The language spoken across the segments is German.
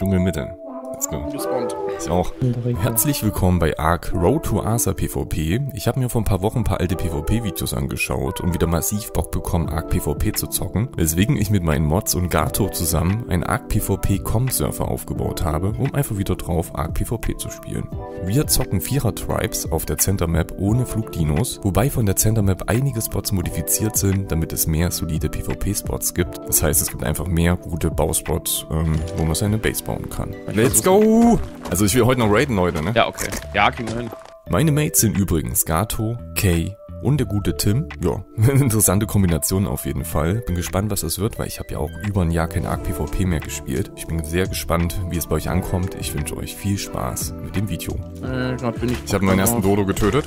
Dschungelmitte. Let's go. Gespawnt. Ich auch. Herzlich willkommen bei Ark Road to Arthur PvP. Ich habe mir vor ein paar Wochen ein paar alte PvP-Videos angeschaut und wieder massiv Bock bekommen, Ark PvP zu zocken, weswegen ich mit meinen Mods und Gato zusammen einen Ark PvP Com-Server aufgebaut habe, um einfach wieder drauf Ark PvP zu spielen. Wir zocken Vierer-Tribes auf der Center Map ohne Flugdinos, wobei von der Center Map einige Spots modifiziert sind, damit es mehr solide PvP-Spots gibt. Das heißt, es gibt einfach mehr gute Bauspots, ähm, wo man seine Base bauen kann. Let's go! Also ich will heute noch raiden, Leute, ne? Ja, okay. Ja, kriegen wir hin. Meine Mates sind übrigens Gato, Kay und der gute Tim. Ja, interessante Kombination auf jeden Fall. Bin gespannt, was das wird, weil ich habe ja auch über ein Jahr kein Arc PvP mehr gespielt. Ich bin sehr gespannt, wie es bei euch ankommt. Ich wünsche euch viel Spaß mit dem Video. Äh, gerade bin ich. Ich habe meinen ersten Dodo getötet.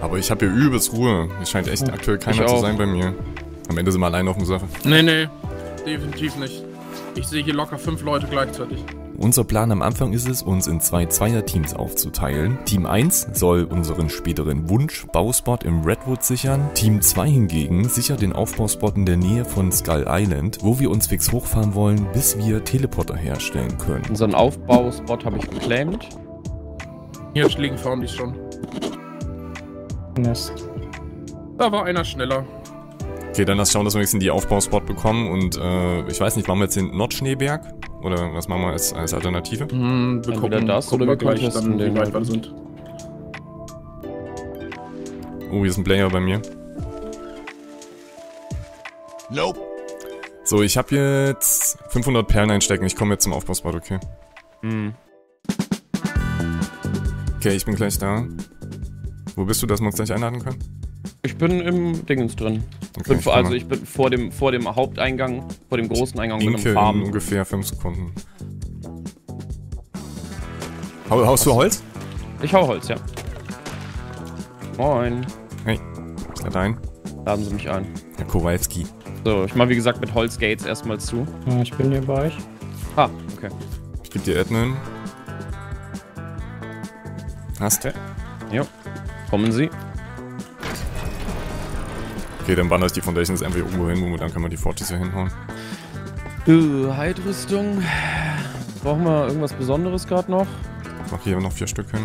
Aber ich habe hier übelst Ruhe. Es scheint echt aktuell keiner zu sein bei mir. Am Ende sind wir alleine auf der Sache. Nee, nee. Definitiv nicht. Ich sehe hier locker fünf Leute gleichzeitig. Unser Plan am Anfang ist es, uns in zwei Zweierteams aufzuteilen. Team 1 soll unseren späteren Wunsch-Bauspot im Redwood sichern. Team 2 hingegen sichert den Aufbauspot in der Nähe von Skull Island, wo wir uns fix hochfahren wollen, bis wir Teleporter herstellen können. Unseren Aufbauspot habe ich geclaimed. Hier liegen vorne die schon. Nest. Da war einer schneller. Okay, dann lass schauen, dass wir wenigstens die Aufbauspot bekommen und äh, ich weiß nicht, machen wir jetzt den Nordschneeberg? Oder was machen wir als, als Alternative? Hm, wir gucken, das gucken oder wir wir gleich dann, wie den weit wir sind. Oh, hier ist ein Player bei mir. Nope. So, ich habe jetzt 500 Perlen einstecken. Ich komme jetzt zum Aufbauspot, okay? Hm. Okay, ich bin gleich da. Wo bist du, dass wir uns gleich einladen können? Ich bin im Dingens drin. Okay, Bin, ich vor- also ich bin vor dem, vor dem Haupteingang, vor dem großen Eingang mit Inke einem in Farben. ungefähr 5 Sekunden. Hau, haust du Holz? Ich hau Holz, ja. Moin. Ist er dein? Laden Sie mich ein. Herr Kowalski. So, ich mach wie gesagt mit Holzgates erstmal zu. Ja, ich bin hier bei euch. Ah, okay. Ich geb dir Admin. Hast? Okay. Jo. Kommen Sie. Okay, dann wandere ich die Foundations einfach hier irgendwo hin, wir dann können wir die Fortis hier hinhauen. Äh, Heidrüstung. Brauchen wir irgendwas Besonderes gerade noch? Ich mach hier noch vier Stück hin.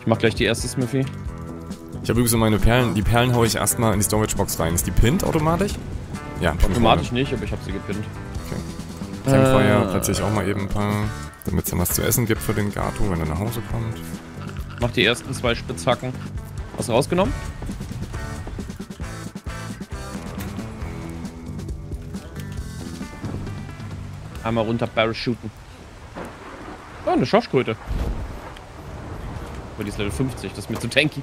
Ich mach gleich die erste Smithy. Ich habe übrigens meine Perlen. Die Perlen haue ich erstmal in die Storage-Box rein. Ist die pinned automatisch? Ja, Automatisch nicht, aber ich habe sie gepinnt. Campfire Äh. platziere ich auch mal eben ein paar, damit es dann was zu essen gibt für den Gato, wenn er nach Hause kommt. Mach die ersten zwei Spitzhacken. Hast du rausgenommen? Einmal runter parachuten. Oh, eine Schorschkröte. Aber die ist Level 50, das ist mir zu tanky.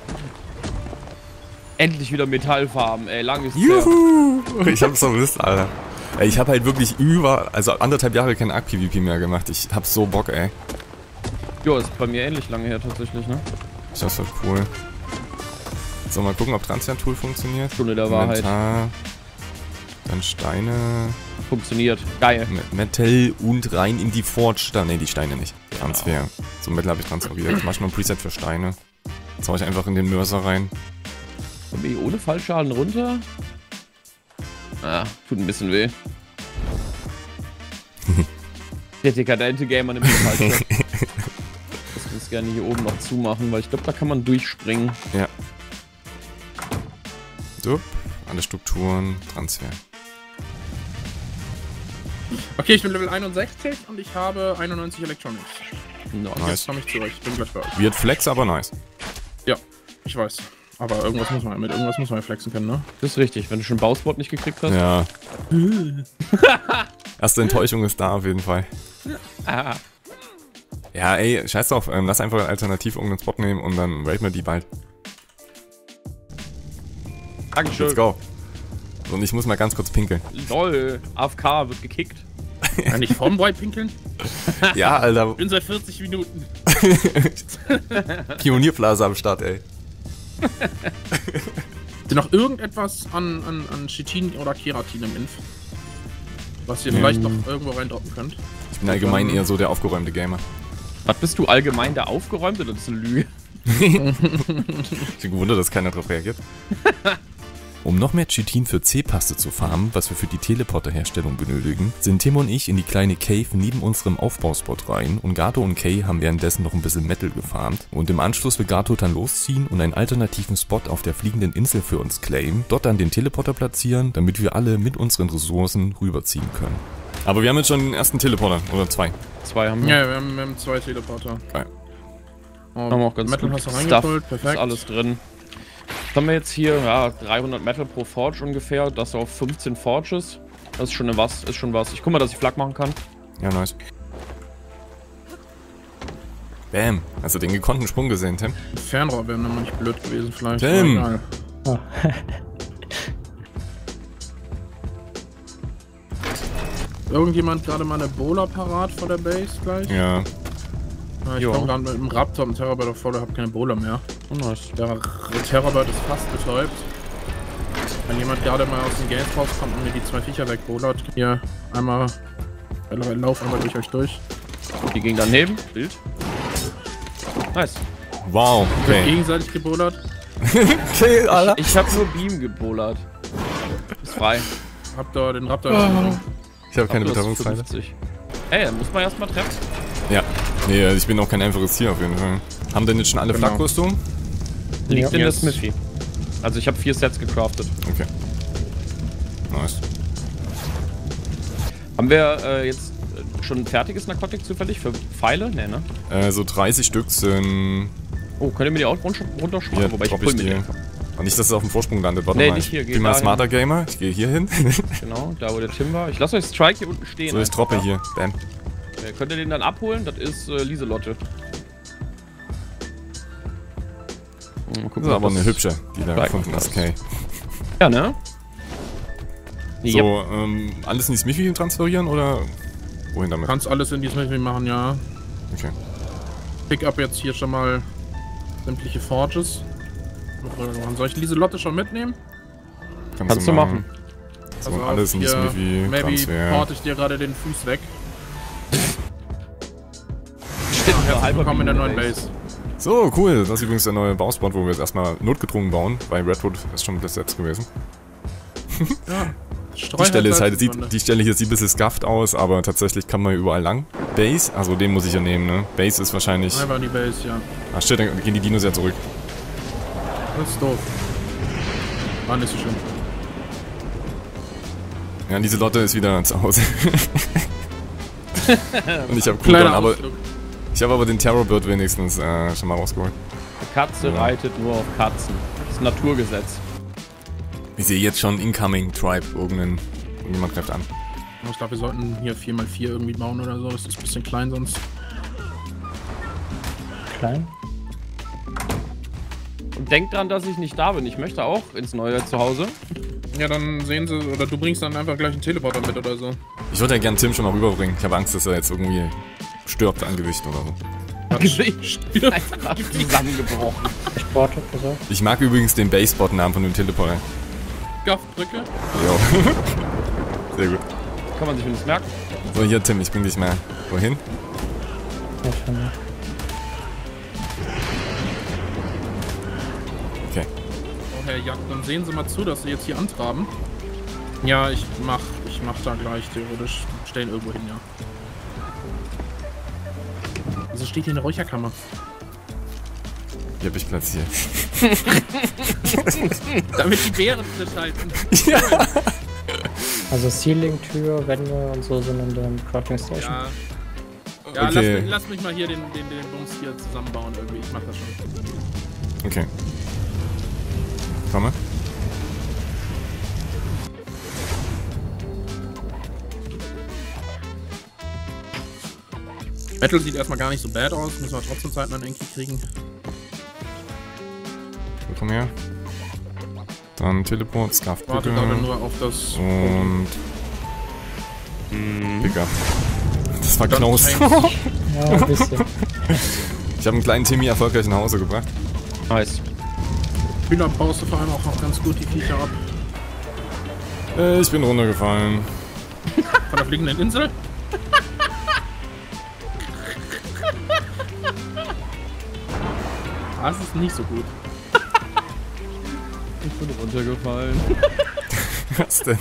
Endlich wieder Metallfarben, ey, lang ist. Juhu! Ich hab's vermisst, Alter. Ey, ich habe halt wirklich über, also anderthalb Jahre kein Arc-PvP mehr gemacht. Ich hab so Bock, ey. Jo, ist bei mir ähnlich lange her tatsächlich, ne? Das ist cool. So, mal gucken, ob Transfer-Tool funktioniert. Stunde der Wahrheit. Dann Steine, Funktioniert. Geil. Me- Metal und rein in die Forge. Da, nee, die Steine nicht. Transfer. So, Metal habe ich transferiert. Ich mach schon mal ein Preset für Steine. Jetzt hau ich einfach in den Mörser rein. Komm ich ohne Fallschaden runter? Ah, tut ein bisschen weh. Der dekadente Gamer nimmt den Fallschaden. Das ich gerne hier oben noch zumachen, weil ich glaube, da kann man durchspringen. So, alle Strukturen, Transfer. Okay, ich bin Level 61 und ich habe 91 Electronics. No. Nice. Jetzt komme ich zu euch. Ich bin gleich bei euch. Wird Flex, aber nice. Ich weiß. Aber irgendwas muss man mit irgendwas muss man ja flexen können, ne? Das ist richtig, wenn du schon Bauspot nicht gekriegt hast. Ja. Erste Enttäuschung ist da auf jeden Fall. Ah, Ja, ey, scheiß drauf. Ähm, lass einfach alternativ irgendeinen Spot nehmen und dann raid wir die bald. Dankeschön. Let's go. Und ich muss mal ganz kurz pinkeln. Lol, AFK wird gekickt. Kann ich vorm Boy pinkeln? Ja, Alter. Bin seit 40 Minuten. Pionierblase am Start, ey. Ist noch irgendetwas an, an, an Chitin oder Keratin im Inf? Was ihr Ähm. vielleicht noch irgendwo reindroppen könnt? Ich bin allgemein eher so der aufgeräumte Gamer. Was bist du allgemein der aufgeräumt oder das ist eine Lüge? Ich bin gewundert, dass keiner drauf reagiert. Um noch mehr Chitin für C-Paste zu farmen, was wir für die Teleporter-Herstellung benötigen, sind Tim und ich in die kleine Cave neben unserem Aufbauspot rein und Gato und Kay haben währenddessen noch ein bisschen Metal gefarmt. Und im Anschluss will Gato dann losziehen und einen alternativen Spot auf der fliegenden Insel für uns claimen, dort dann den Teleporter platzieren, damit wir alle mit unseren Ressourcen rüberziehen können. Aber wir haben jetzt schon den ersten Teleporter, oder zwei. Zwei haben wir. Ja, wir haben, wir haben zwei Teleporter. Geil. Oh, Haben wir auch ganz Metal gut hast du reingeholt, perfekt. Ist alles drin. Was haben wir jetzt hier? Ja, 300 Metal pro Forge ungefähr. Das auf 15 Forges. Das ist schon was, ist schon was. Ich guck mal, dass ich Flak machen kann. Ja, nice. Bam. Hast du den gekonnten Sprung gesehen, Tim? Fernrohr wäre nochmal nicht blöd gewesen vielleicht. Tim. Ah. Irgendjemand gerade mal eine Bola parat vor der Base gleich? Ja. Ja, ich komme gerade mit dem Raptor und Terrorbyte auf voll, hab keine Bola mehr. Oh, nice. Der Terrorbyte ist fast betäubt. Wenn jemand gerade mal aus dem Game rauskommt und mir die zwei Viecher wegbowlert, hier einmal, lauf einmal durch euch durch. Die ging daneben. Bild. Nice. Wow, okay. gegenseitig gebowlert. Okay, Alter. Ich habe nur Beam gebowlert. Ist frei. Hab da den Raptor. Ich habe keine. 50. Ey, dann muss man erstmal treffen. Ja. Nee, also ich bin auch kein einfaches Tier auf jeden Fall. Haben denn jetzt schon alle Genau. Flakrüstungen? Liegt Ja. in der. Smithy. Also ich habe vier Sets gecraftet. Okay. Nice. Haben wir äh, jetzt äh, schon ein fertiges Narkotik zufällig für Pfeile? Nee, ne? Äh, so 30 Stück sind Oh, könnt ihr mir die auch runter- runterschmeißen? hier, Wobei ich ich mir die. Und nicht, dass es auf dem Vorsprung landet. Warte Nee, mal. nicht hier, ich bin mal smarter Gamer. Ich gehe hier hin. Genau, da wo der Tim war. Ich lasse euch Strike hier unten stehen. so, ich einfach, droppe ja? hier. Bam. Äh, könnt ihr den dann abholen? Das ist äh, Lieselotte. Mal gucken, Das ist ob aber eine hübsche, die da gefunden hast. ist. Okay. Ja, ne? So, Yep. ähm, alles in die Smithy transferieren oder wohin damit? Kannst alles in die Smithy machen, ja. Okay. Pick up jetzt hier schon mal sämtliche Forges. Soll ich Lieselotte schon mitnehmen? Kannst du machen. So, Pass auf, alles in die Smithy, Maybe Transfer. porte ich dir gerade den Fuß weg. Steht nur Herzlich halber willkommen in der neuen Base. Base. So, cool. Das ist übrigens der neue Bauspot, wo wir jetzt erstmal notgedrungen bauen, weil Redwood ist schon bis jetzt gewesen. Ja. Die Stelle ist halt, sieht, die Stelle hier sieht ein bisschen scuffed aus, aber tatsächlich kann man hier überall lang. Base, also den muss ich ja nehmen, ne? Base ist wahrscheinlich. Einfach in die Base, ja. Ah shit, dann gehen die Dinos ja zurück. Das ist doof. War nicht so schön. Ja, diese Lotte ist wieder zu Hause. Und ich habe Cooldown, aber Ausflug. Ich habe aber den Terrorbird wenigstens äh, schon mal rausgeholt. Die Katze Ja. reitet nur auf Katzen. Das ist ein Naturgesetz. Ich sehe jetzt schon Incoming Tribe, irgendeinen, irgendjemand greift an. Ich glaube, wir sollten hier 4x4 irgendwie bauen oder so. Das ist ein bisschen klein sonst. Klein. Und denkt dran, dass ich nicht da bin. Ich möchte auch ins neue Zuhause. Ja, dann sehen sie, oder du bringst dann einfach gleich einen Teleporter mit oder so. Ich würde ja gern Tim schon mal rüberbringen. Ich habe Angst, dass er jetzt irgendwie stirbt an Gewicht oder so. Gesicht einfach zusammengebrochen. Ich porte, pass auf. Ich mag übrigens den Basebot-Namen von dem Teleporter. Gaffbrücke. Jo. Sehr gut. Kann man sich wenigstens merken. So, hier Tim, ich bring dich mal wohin. Okay. Oh, Herr Jack, dann sehen Sie mal zu, dass Sie jetzt hier antraben. Ja, ich mach, ich mach da gleich theoretisch. Stellen irgendwo hin, ja. Steht hier eine Räucherkammer? Hier habe ich platziert. Damit die Bären frisch halten. Also Ceiling-Tür, Wände und so sind in der Crafting Station. Ja. Ja, Okay. lass, mich- lass mich mal hier den, den, den Bums hier zusammenbauen irgendwie. Ich mach das schon. Okay. Komme. Battle sieht erstmal gar nicht so bad aus. Müssen wir trotzdem Zeit noch irgendwie kriegen. So, komm her. Dann Teleport, Scarf Warte gerade nur auf das. und Pickup. Das war. Tanks. Ja, ein bisschen. Ich habe einen kleinen Timmy erfolgreich nach Hause gebracht. Nice. Hühner baust du vor allem auch noch ganz gut die Viecher ab. Äh, ich bin runtergefallen. Von der fliegenden Insel. Das ist nicht so gut. Ich bin runtergefallen. Was denn?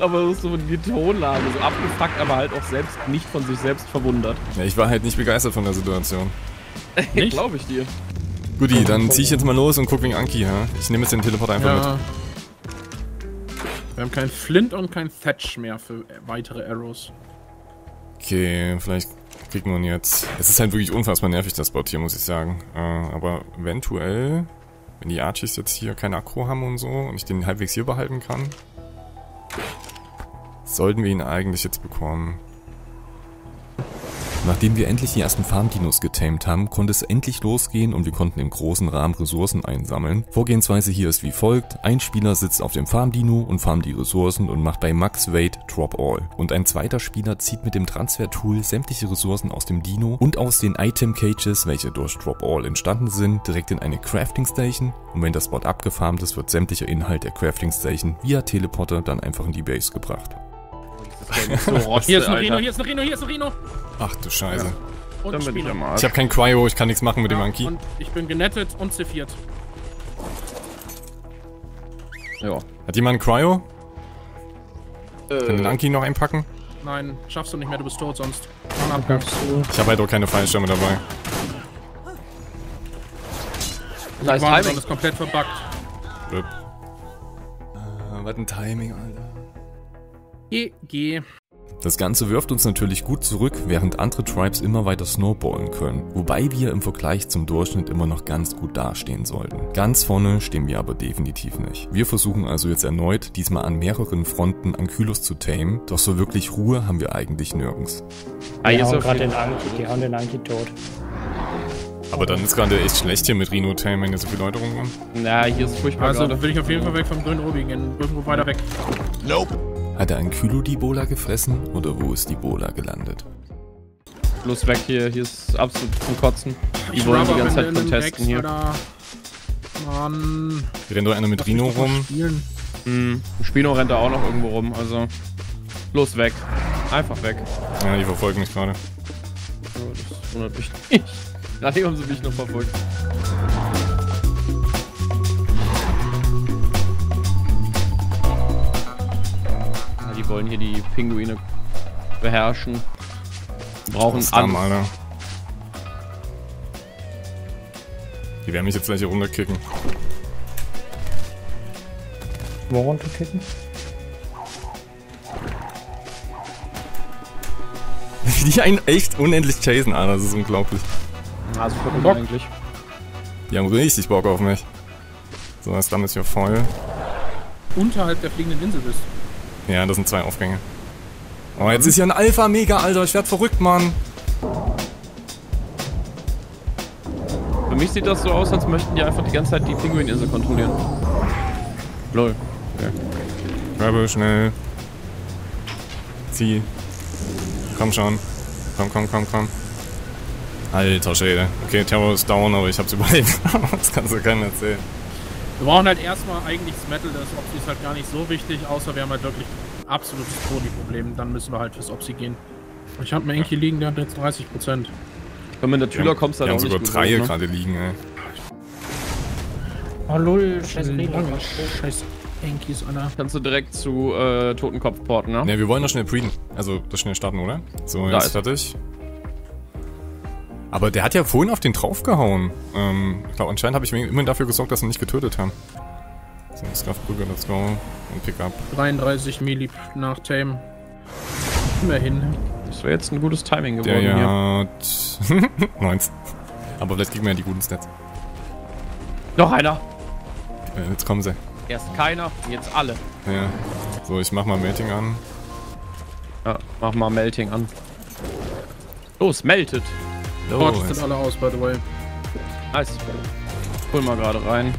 aber das ist so die Tonlage, so abgefuckt, aber halt auch selbst nicht von sich selbst verwundert. Ja, ich war halt nicht begeistert von der Situation. Nicht? Glaube ich dir. Guti, dann zieh ich jetzt mal los und guck wegen Anki, ja? Ich nehme jetzt den Teleporter einfach mit. Ja. Wir haben kein Flint und kein Thatch mehr für weitere Arrows. Okay, vielleicht kriegt man jetzt... Es ist halt wirklich unfassbar nervig, das Spot hier, muss ich sagen. Äh, aber eventuell, wenn die Archies jetzt hier kein Akro haben und so und ich den halbwegs hier behalten kann, sollten wir ihn eigentlich jetzt bekommen. Nachdem wir endlich die ersten Farmdinos getamed haben, konnte es endlich losgehen und wir konnten im großen Rahmen Ressourcen einsammeln. Vorgehensweise hier ist wie folgt. Ein Spieler sitzt auf dem Farmdino und farmt die Ressourcen und macht bei Max Wait Drop All. Und ein zweiter Spieler zieht mit dem Transfer-Tool sämtliche Ressourcen aus dem Dino und aus den Item Cages, welche durch Drop All entstanden sind, direkt in eine Crafting Station. Und wenn das Spot abgefarmt ist, wird sämtlicher Inhalt der Crafting Station via Teleporter dann einfach in die Base gebracht. So Hier ist ein. Rino, hier ist ein Rino, hier ist ein Rino. Ach du Scheiße. Und Dann bin ich am Ich Arsch. habe kein Cryo, ich kann nichts machen mit dem Ja, Anki. Und ich bin genettet und ziffiert. Ja. Hat jemand ein Cryo? Kann den Äh, Anki noch einpacken? Nein, schaffst du nicht mehr, du bist tot sonst. Ab. Ich habe halt auch keine Fallschirme dabei. nice Timing. ist komplett verbuggt. Blöd. Äh, was ein Timing, Alter. GG. Das Ganze wirft uns natürlich gut zurück, während andere Tribes immer weiter snowballen können, wobei wir im Vergleich zum Durchschnitt immer noch ganz gut dastehen sollten. Ganz vorne stehen wir aber definitiv nicht. Wir versuchen also jetzt erneut, diesmal an mehreren Fronten Ankylos zu tamen, doch so wirklich Ruhe haben wir eigentlich nirgends. Ah, Die hier ist hauen gerade den Anki, die hauen den Anki tot. Aber dann ist gerade echt schlecht hier mit Rhino Tame, wenn hier so viele Leute rumrennen. Na, hier ist furchtbar Also gerade. will ich auf jeden Fall weg vom grünen Obi gehen. Irgendwo weiter weg. Hat er Ankylo die Bola gefressen oder wo ist die Bola gelandet? Los weg hier, hier ist absolut zum Kotzen. Die Ich wollen die ganze Zeit Rex, hier. Alter. Mann. Hier rennt doch einer mit mal rum. Spielen. Hm, Spino rennt da auch noch irgendwo rum, also. Los weg. Einfach weg. Ja, die verfolgen mich gerade. Oh, das wundert mich nicht. Nachdem haben sie mich noch verfolgt. Die wollen hier die Pinguine beherrschen. Wir brauchen Stamm. Alter. Die werden mich jetzt gleich hier runterkicken. Wo runterkicken? die einen echt unendlich chasen, Alter. Das ist unglaublich. Also für uns Bock. eigentlich. Die haben richtig Bock auf mich. So, das Damm ist hier voll. Unterhalb der fliegenden Insel bist. Ja, das sind zwei Aufgänge. Oh, jetzt ist hier ein Alpha-Mega, Alter. Ich werd verrückt, Mann. Für mich sieht das so aus, als möchten die einfach die ganze Zeit die Pinguininsel kontrollieren. Lol. Rebel, schnell. Zieh. Komm schon. Komm, komm, komm, komm. Alter Schwede. Okay, Terror ist down, aber ich hab's überlebt. das kannst du keinem erzählen. Wir brauchen halt erstmal eigentlich das Metal, das Opsi ist halt gar nicht so wichtig, außer wir haben halt wirklich absolutes Toni-Problem. Dann müssen wir halt fürs Opsi gehen. Ich habe einen Enki liegen, der hat jetzt 30%. Wenn man in der Tüler kommst, dann Wir auch haben nicht sogar gut drei hoch, ne? gerade liegen, ey. Oh lul, scheiß Rino. Scheiß Enkis, Alter. Kannst du direkt zu äh, Totenkopf porten, ne? Ne, wir wollen doch schnell preden. Also, das schnell starten, oder? So, Da jetzt ist- fertig. Aber der hat ja vorhin auf den draufgehauen. Ähm, ich glaube, anscheinend habe ich immerhin dafür gesorgt, dass sie ihn nicht getötet haben. So, Scuffbrücke, let's go. Und Pickup. 33 Milli nach Tame. Immerhin. Das wäre jetzt ein gutes Timing Der geworden hier. hat 19. Aber vielleicht kriegen wir ja die guten Stats. Noch einer. Äh, jetzt kommen sie. Erst keiner, jetzt alle. Ja. So, ich mach mal Melting an. Ja, mach mal Melting an. Los, meltet. Jetzt- sind alle aus, by the way. Nice. Hol mal gerade rein.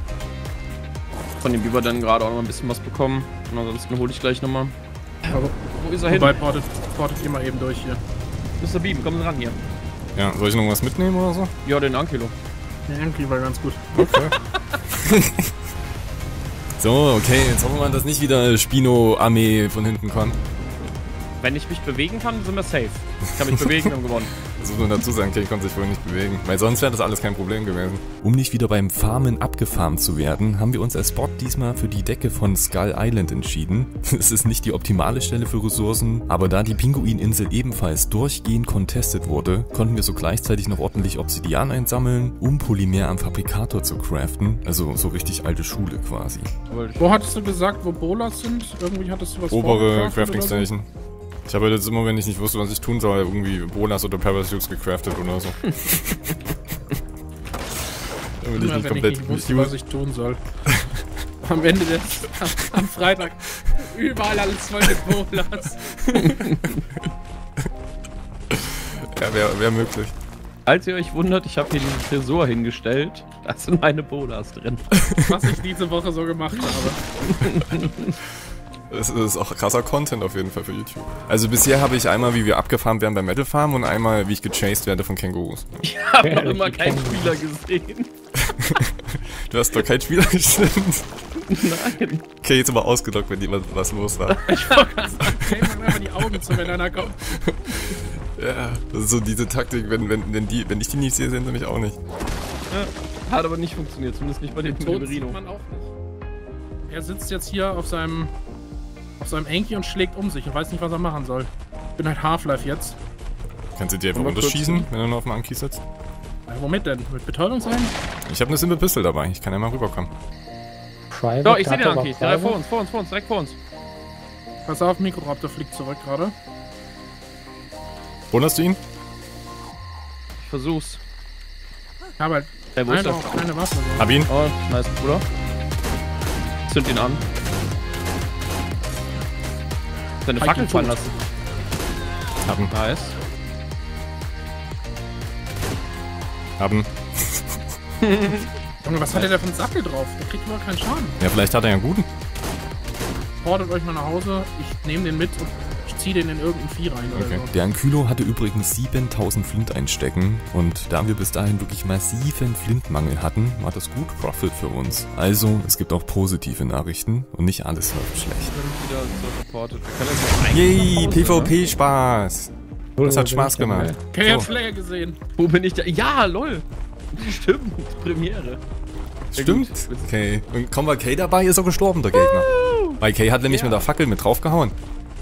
Von dem Biber dann gerade auch noch ein bisschen was bekommen. Und ansonsten hole ich gleich nochmal. Aber Wo ist er hin? portet, portet ihr mal eben durch hier. Mr. Beam, komm ran hier. Ja, soll ich noch was mitnehmen oder so? Ja, den Ankilo. Der Enki war ganz gut. So, okay, jetzt hoffen wir mal, dass nicht wieder Spino-Armee von hinten kommt. Wenn ich mich bewegen kann, sind wir safe. Ich kann mich bewegen, haben gewonnen. Das muss man dazu sagen, Kay konnte sich wohl nicht bewegen. Weil sonst wäre das alles kein Problem gewesen. Um nicht wieder beim Farmen abgefarmt zu werden, haben wir uns als Spot diesmal für die Decke von Skull Island entschieden. Es ist nicht die optimale Stelle für Ressourcen, aber da die Pinguininsel ebenfalls durchgehend contestet wurde, konnten wir so gleichzeitig noch ordentlich Obsidian einsammeln, um Polymer am Fabrikator zu craften. Also so richtig alte Schule quasi. Wo hattest du gesagt, wo Bolas sind? Irgendwie hattest du was Obere Crafting? Station. Ich habe jetzt immer, wenn ich nicht wusste, was ich tun soll, irgendwie Bolas oder Parachutes gecraftet oder so. Damit ich Immer nicht wenn ich komplett nicht wusste, was ich tun soll. Am Ende des, am, am Freitag überall alles voll mit Bolas. Ja, wäre wär möglich. Falls ihr euch wundert, ich habe hier diesen Tresor hingestellt. Da sind meine Bolas drin. Was ich diese Woche so gemacht habe. Das ist auch krasser Content auf jeden Fall für YouTube. Also bisher habe ich einmal, wie wir abgefahren werden bei Metal Farm und einmal, wie ich gechased werde von Kängurus. Ich habe noch Ja, immer keinen Spieler gesehen. Du hast doch kein Spieler gestimmt. Nein. Okay, jetzt aber ausgedockt, wenn die was, los war. Hey, mach einfach die Augen zu, wenn einer kommt. Ja, das ist so diese Taktik, wenn, wenn, wenn, die, wenn ich die nicht sehe, sehen sie mich auch nicht. Hat aber nicht funktioniert, zumindest nicht bei dem Merino. sieht man auch nicht. Er sitzt jetzt hier auf seinem auf seinem Enki und schlägt um sich und weiß nicht, was er machen soll. Ich bin halt Half-Life jetzt. Kannst du dir einfach unterschießen, wenn du nur auf dem Anki sitzt? Ja, womit denn? Mit Betäubung sein? Ich habe eine Simple Pistol dabei, ich kann ja mal rüberkommen. Private, So, ich sehe den Anki. Der vor uns, vor uns, vor uns, direkt vor uns. Pass auf, Mikroraptor fliegt zurück gerade. Wunderst du ihn? Ich versuch's. Ich habe halt Der auch keine Waffe. Hab ihn. Oh, nice, Bruder. Zünd ihn an. Seine Fackel fallen tot. lassen. Hab ihn. Nice. Hab ihn. Junge, was hat der da für einen Sattel drauf? Der kriegt überhaupt keinen Schaden. Ja, vielleicht hat er ja einen guten. Portet euch mal nach Hause, ich nehme den mit und ich ziehe den in irgendein Vieh rein oder Okay. so. Der Ankylo hatte übrigens 7000 Flint einstecken und da wir bis dahin wirklich massiven Flintmangel hatten, war das gut Profit für uns. Also, es gibt auch positive Nachrichten und nicht alles läuft schlecht. So Yay? PvP-Spaß! Das hat Spaß gemacht. Okay, hat So, Slayer gesehen. Wo bin ich da? Ja, lol. Stimmt, Premiere. stimmt. Okay. Und komm, war Kay dabei, ist er gestorben, der Gegner. Weil Kay hat nämlich Ja. mit der Fackel mit draufgehauen.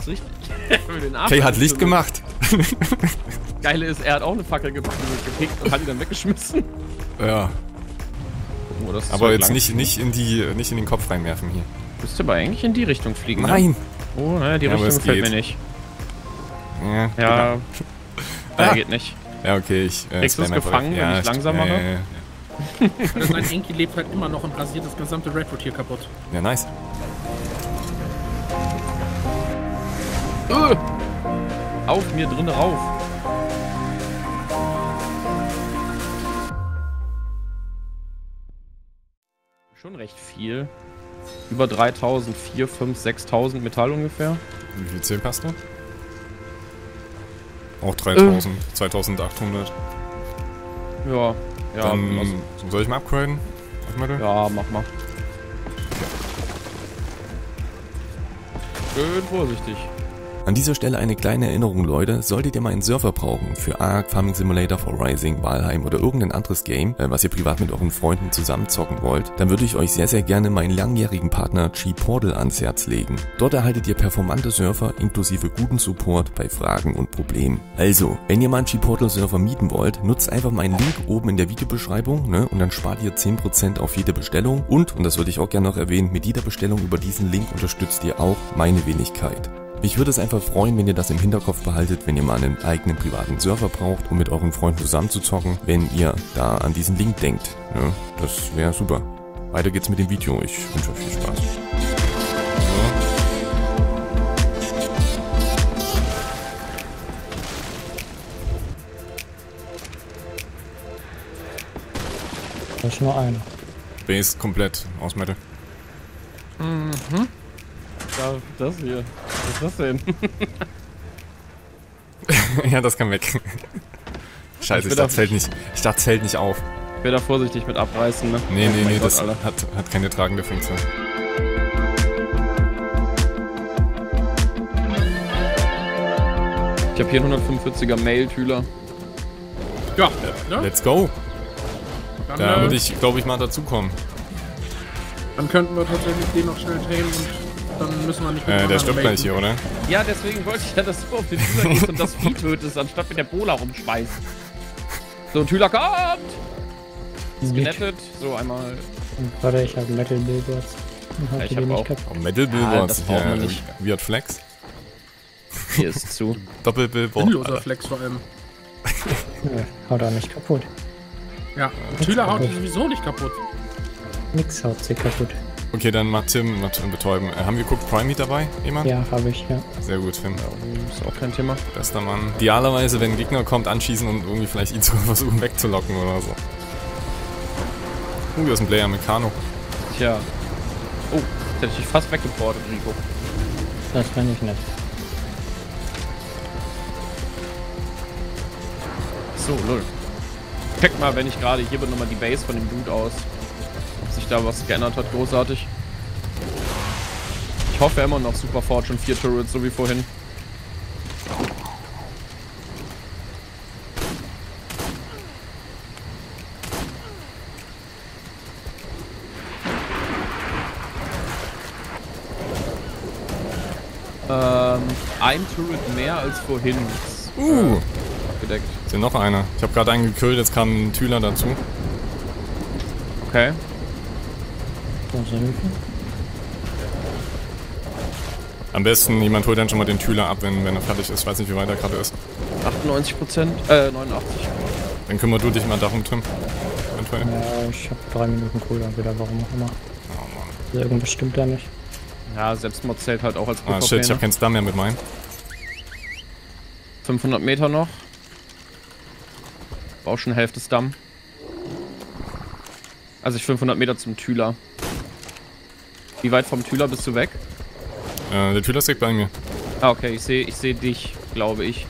Ist richtig. Für den Arsch Kay hat Licht gemacht. Geile ist, er hat auch eine Fackel ge gepickt und hat die dann weggeschmissen. Ja, Oh, das ist aber halt jetzt lang. nicht, nicht, in die, nicht in den Kopf reinwerfen hier. Müsste aber eigentlich in die Richtung fliegen. Ne? Nein! Oh, naja, die Ja, Richtung gefällt geht. mir nicht. Ja, Ja. Ah. Ah. geht nicht. ja okay, ich. Äh, Kriegst gefangen, weg. wenn ich langsam ja, mache? Ja, ja, Also sein Enki lebt halt immer noch und rasiert das gesamte Redwood hier kaputt. ja, nice. Äh, auf mir drinne rauf. Schon recht viel. Über 3000, 4, 5, 6000 Metall ungefähr. Wie viel Zählen hast du? Auch 3000, 2800. Ja, ja, Dann also, soll ich mal upgraden? Ja, mach mal. Schön vorsichtig. An dieser Stelle eine kleine Erinnerung, Leute. Solltet ihr mal einen Surfer brauchen für Ark, Farming Simulator for Rising, Valheim oder irgendein anderes Game, äh, was ihr privat mit euren Freunden zusammen zocken wollt, dann würde ich euch sehr, sehr gerne meinen langjährigen Partner G-Portal ans Herz legen. Dort erhaltet ihr performante Surfer inklusive guten Support bei Fragen und Problemen. Also, wenn ihr mal einen G-Portal Surfer mieten wollt, nutzt einfach meinen Link oben in der Videobeschreibung ne, und dann spart ihr 10% auf jede Bestellung und, und das würde ich auch gerne noch erwähnen, mit jeder Bestellung über diesen Link unterstützt ihr auch meine Wenigkeit. Mich würde es einfach freuen, wenn ihr das im Hinterkopf behaltet, wenn ihr mal einen eigenen privaten Server braucht, um mit euren Freunden zusammen zu zocken, wenn ihr da an diesen Link denkt. Ja, das wäre super. Weiter geht's mit dem Video. Ich wünsche euch viel Spaß. Da ist nur einer. Base komplett aus Metal. Ja, das hier. Was ist das denn? ja, das kann weg. Scheiße, Ich ich dachte, zählt nicht, ich dachte, zählt nicht auf. Ich wäre da vorsichtig mit abreißen, ne? Nee, Oh nee, nee, Gott, das Alter. hat, hat keine tragende Funktion. Ich habe hier einen 145er Mail-Tüler. Ja, ne? Let's go. Dann, Da äh, würde ich, glaube ich, mal dazukommen. dann könnten wir tatsächlich den noch schnell tamen und dann müssen wir nicht Äh, der stirbt gleich hier, oder? Ja, deswegen wollte ich ja, dass du auf den Tüler gehst und das Vieh tötest, anstatt mit der Bola rumschmeißt. So, Tüler kommt! Ist gelettet. So, einmal. Warte, ich habe Metal Billboards. Hab Ja, ich die hab nicht auch. Oh, Metal Ah, Billboards. das braucht man ja, nicht. Weird Flex. Hier ist zu. Doppelbillboard. Sinnloser Flex vor allem. Nö, haut auch nicht kaputt. Ja, Tüler haut die sowieso nicht kaputt. Nix haut sie kaputt. Okay, dann mal Tim mal Tim betäuben. Äh, haben wir geguckt, Prime Meat dabei? Jemand? Ja, habe ich, ja. Sehr gut, Tim. Ist auch kein Thema. Bester Mann. Idealerweise, wenn ein Gegner kommt, anschießen und irgendwie vielleicht ihn sogar versuchen wegzulocken oder so. Uh, hier ist ein Player mit Kano. Tja. Oh, jetzt hätte ich dich fast weggeportet, Rico. Das fand ich nett. So, lol. Check mal, wenn ich gerade hier bin, nochmal die Base von dem Dude aus. Sich da was geändert hat, großartig. Ich hoffe immer noch Super Fortune 4 Turrets, so wie vorhin. Ähm, ein Turret mehr als vorhin. Uh, äh, abgedeckt. ist hier noch einer. Ich habe gerade einen gekillt, jetzt kam ein Thüler dazu. Okay. Wir? Am besten, jemand holt dann schon mal den Thüler ab, wenn, wenn er fertig ist. Ich weiß nicht, wie weit er gerade ist. 98 Prozent, äh, 89. Dann kümmer du dich mal darum, Tim. Eventuell. Ja, ich habe drei Minuten Cooldown wieder, warum auch immer. Oh Mann. Also irgendwas stimmt da nicht. Ja, Selbstmord zählt halt auch als Ah, shit, ich habe keinen Star mehr mit meinen. 500 Meter noch. War auch schon Hälfte Stamm. Also ich 500 Meter zum Thüler. Wie weit vom Thüler bist du weg? Äh, der Thüler ist direkt bei mir. Ah, okay, ich sehe ich seh dich, glaube ich.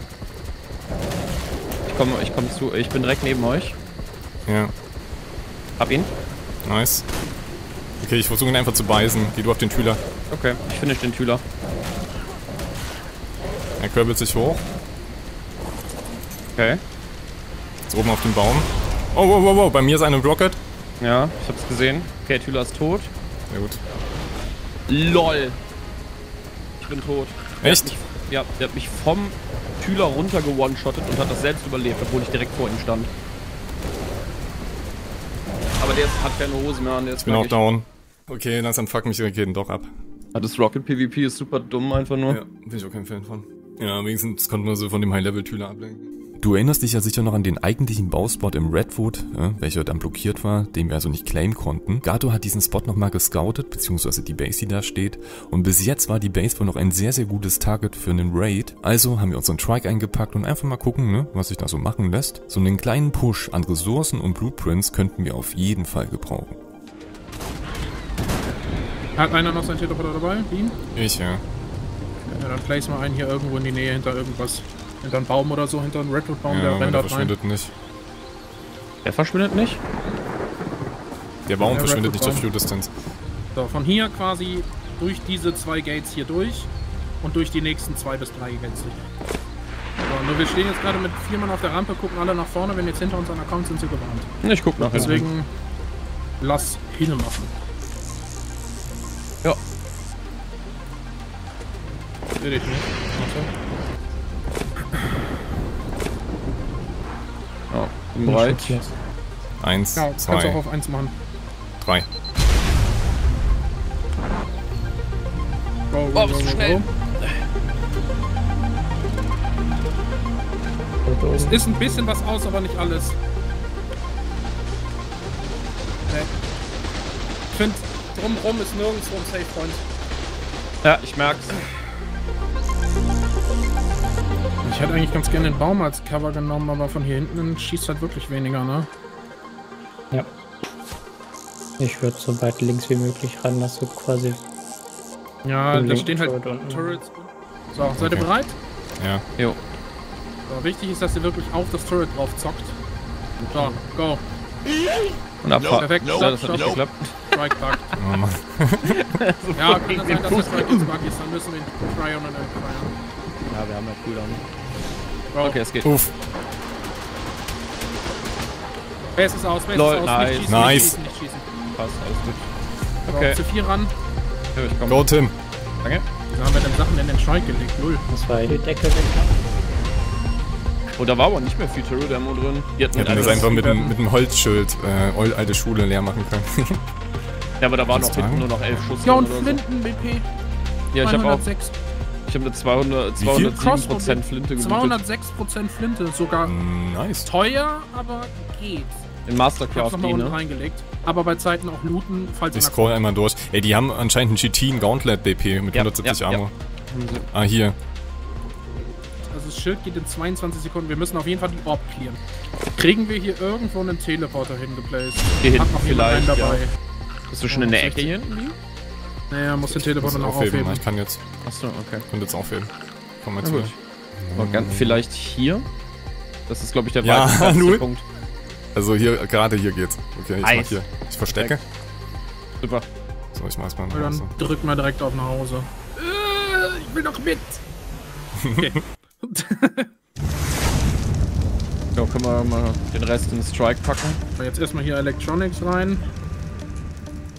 Ich komme ich komm zu, ich bin direkt neben euch. Ja, Hab ihn. nice. Okay, ich versuche ihn einfach zu beißen. Geh du auf den Thüler. Okay, ich finish den Thüler. Er körbelt sich hoch. Okay. Ist oben auf dem Baum. Oh, wow, wow, wow. Bei mir ist eine Rocket. Ja, ich hab's gesehen. Okay, Thüler ist tot. Sehr gut. LOL. Ich bin tot. Echt? Mich, ja, der hat mich vom Thüler runter gewone-shottet und hat das selbst überlebt, obwohl ich direkt vor ihm stand. Aber der hat keine Hose mehr an, der ist Ich bin auch down. Okay, langsam fuck mich die Raketen doch ab. Ja, das Rocket PvP ist super dumm einfach nur. Ja, bin ich auch kein Fan von. Ja, wenigstens konnten wir so von dem High-Level-Thüler ablenken. Du erinnerst dich ja sicher noch an den eigentlichen Bauspot im Redwood, äh, welcher dann blockiert war, den wir also nicht claimen konnten. Gato hat diesen Spot nochmal gescoutet, beziehungsweise die Base, die da steht. Und bis jetzt war die Base wohl noch ein sehr, sehr gutes Target für einen Raid. Also haben wir unseren Trike eingepackt und einfach mal gucken, ne, was sich da so machen lässt. So einen kleinen Push an Ressourcen und Blueprints könnten wir auf jeden Fall gebrauchen. Hat einer noch sein Teleporter dabei? Ihn? Ich, ja. Ja, dann place mal einen hier irgendwo in die Nähe hinter irgendwas. Hinter einem Baum oder so, hinter einem Redwood-Baum, ja, der rennt der dort rein. verschwindet nicht. Der verschwindet nicht? Der Baum Ja, verschwindet nicht auf Redwood-Baum. Few Distance. So, von hier quasi durch diese zwei Gates hier durch und durch die nächsten zwei bis drei Gates durch. So, nur wir stehen jetzt gerade mit vier Mann auf der Rampe, gucken alle nach vorne. Wenn jetzt hinter uns einer kommt, sind sie gewarnt. Ich guck nach hinten. Deswegen lass hinmachen. Ja. Sehe dich nicht. Ja, bin Bin bereit. Eins, Ja, kannst du zwei, auch auf eins machen. drei. Go, go, Oh, go, schnell. go. Es ist ein bisschen was aus, aber nicht alles. Nee. Ich finde, drumherum ist nirgendwo ein Safe Point. Ja, ich merk's. Ich hätte eigentlich ganz gerne den Baum als Cover genommen, aber von hier hinten schießt halt wirklich weniger, ne? Ja. Ich würde so weit links wie möglich ran, dass du quasi. Ja, da stehen halt Turret unten. Turrets. So, seid ihr Okay. bereit? Ja. Jo. So, wichtig ist, dass ihr wirklich auf das Turret drauf zockt. So, go. Und abfahren. Perfekt. Ja, das hat nicht geklappt. Strike Bug. Oh Mann. Ja, kann das sein, dass der Strike jetzt Bug ist, dann müssen wir ihn Cryon und dann Cryon. Ja, wir haben ja Cooldown. Go. Okay, es geht. Uff. Wer ist es aus? Wer ist Lol, es aus? nice. Nicht schießen, Nice. nicht schießen, nicht schießen. Passt, alles gut. Okay. Zu vier ran. Ja, ich komm. Go, Tim. Danke. Wieso haben wir denn Sachen in den Schrank gelegt? Null. Das war die Decke weg. Oh, da war aber nicht mehr viel Turbo-Demo drin. Die hatten Wir hätten das einfach mit, dem- mit dem Holzschild äh, alte Schule leer machen können. Ja, aber da waren noch hinten nur noch elf Schuss. Ja, und oder so. Flinten-BP. Ja, ich habe auch. 206. Ich habe eine 200, Wie viel? 207% Flinte gelootet. 206% Flinte. Sogar nice. teuer, aber geht. In Ich Mastercraft, nochmal die, ne? reingelegt. Aber bei Zeiten auch looten, falls Ich scroll einmal durch. Ey, die haben anscheinend einen GT, einen Gauntlet BP mit Ja, 170 ja, ja. Armor. Ah, hier. Also das Schild geht in 22 Sekunden. Wir müssen auf jeden Fall die Orb clearen. Kriegen wir hier irgendwo einen Teleporter hingeplaced? Hier hinten vielleicht, dabei? Bist du schon in der Ecke hier hinten? Naja, muss den Teleporter noch aufheben. aufheben. Ich kann jetzt, Achso, okay. kann jetzt aufheben. Komm mal mir. Aber ganz, vielleicht hier? Das ist, glaube ich, der Ja, weiteste. Punkt. Also hier, gerade hier geht's. Okay, ich mach hier. Ich verstecke. Super. So, ich mach's mal Und nach dann Hause. drücken wir direkt auf nach Hause. Äh, ich will noch mit. Okay. Ja, können wir mal den Rest in Strike packen. Jetzt erstmal hier Electronics rein.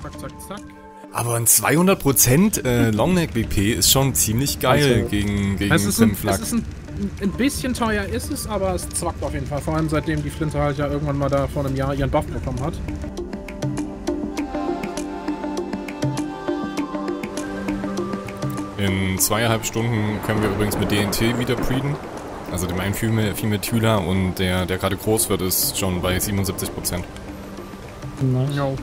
Zack, zack, zack. Aber ein 200% äh, Longneck BP ist schon ziemlich geil Also, gegen, gegen Es ist, ein, es ist ein, ein bisschen teuer ist es, aber es zwackt auf jeden Fall. Vor allem seitdem die Flinte halt ja irgendwann mal da vor einem Jahr ihren Buff bekommen hat. In zweieinhalb Stunden können wir übrigens mit DNT wieder breeden. Also dem einen Female, Female Tüler und der, der gerade groß wird, ist schon bei 77%. Nice. Jo.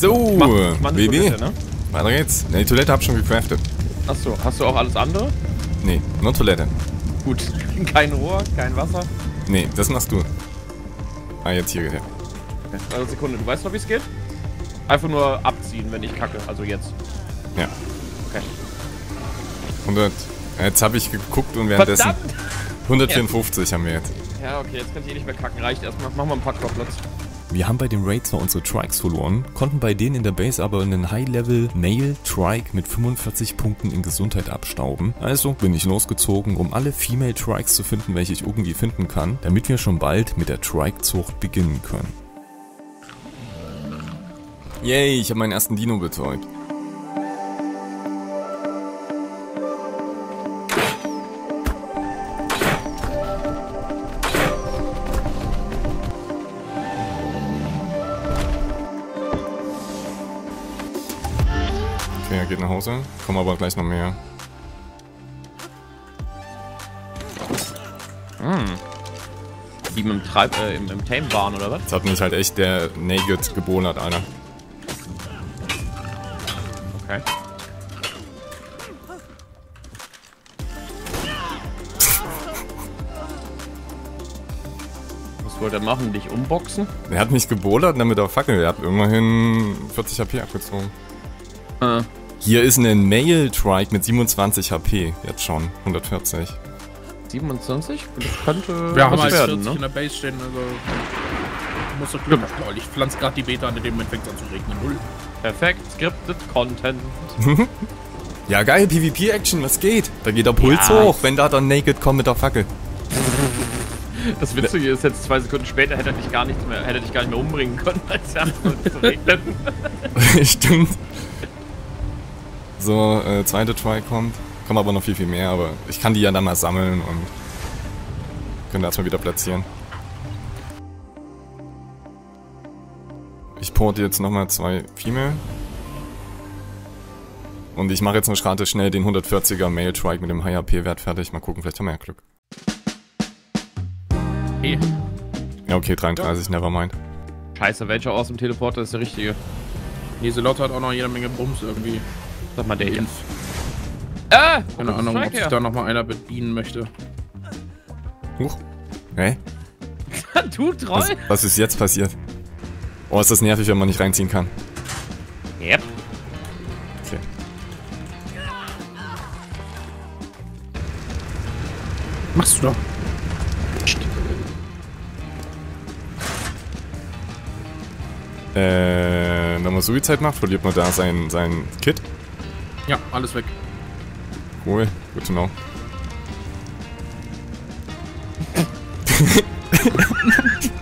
So, Mach, mach WW, Toilette, ne? weiter geht's. Ne, die Toilette hab ich schon gecraftet. Achso, hast du auch alles andere? Nee, nur Toilette. Gut. Kein Rohr, kein Wasser. Nee, das machst du. Ah, jetzt hier. Ja. Okay. Also Sekunde, du weißt noch, wie es geht? Einfach nur abziehen, wenn ich kacke. Also jetzt. ja. Okay. 100. Jetzt habe ich geguckt und währenddessen Verdammt! 154 haben wir jetzt. Ja, okay, jetzt kann ich eh nicht mehr kacken. Reicht erstmal. Machen wir einen Parkplatz. Wir haben bei den Raids zwar unsere Trikes verloren, konnten bei denen in der Base aber einen High-Level Male Trike mit 45 Punkten in Gesundheit abstauben. Also bin ich losgezogen, um alle Female Trikes zu finden, welche ich irgendwie finden kann, damit wir schon bald mit der Trike-Zucht beginnen können. Yay, ich habe meinen ersten Dino betäubt. Okay, er geht nach Hause. Kommen aber gleich noch mehr. Wie mit dem Treib, äh, im, im Tame-Bahn oder was? Jetzt hat mich halt echt der Naked gebonert, Alter. Okay. Was wollte er machen? Dich umboxen? Er hat mich gebonert und dann mit der Fackel. Er hat immerhin 40 HP abgezogen. Äh. Hier ist ein Male Trike mit 27 HP. Jetzt schon. 140. 27? Das könnte Wir haben halt werden, 40 in ne? der Base stehen, also. Muss doch Glück haben. Lol, Ich pflanze gerade die Beta an, in dem Moment fängt es an zu regnen. Null. Perfekt, scripted Content. Ja, geil, PvP-Action, was geht? Da geht der Puls Ja. hoch, wenn da der Naked kommt mit der Fackel. Das Witzige ist, jetzt zwei Sekunden später hätte er dich gar nicht mehr, hätte er dich gar nicht mehr umbringen können, als er anfängt zu regnen. Stimmt. So, äh, zweite Try kommt. Kommen aber noch viel, viel mehr, aber ich kann die ja dann mal sammeln und können das mal wieder platzieren. Ich porte jetzt nochmal zwei Female. Und ich mache jetzt noch gerade schnell den 140er Male Trike mit dem High HP-Wert fertig. Mal gucken, vielleicht haben wir ja Glück. Hey, Ja, okay, 33, nevermind. scheiße, welcher aus dem Teleporter ist der richtige? Lieselotte hat auch noch jede Menge Bums irgendwie. Sag mal, der hier. Fünf. Ah! Keine Ahnung, ob sich da nochmal einer bedienen möchte. Huch. Hä? du Troll! Was, was ist jetzt passiert? Oh, ist das nervig, wenn man nicht reinziehen kann. Yep. Okay. Machst du doch. Äh, wenn man Suizide macht, verliert man da sein, sein Kit. Ja, alles weg. Cool, Good to know.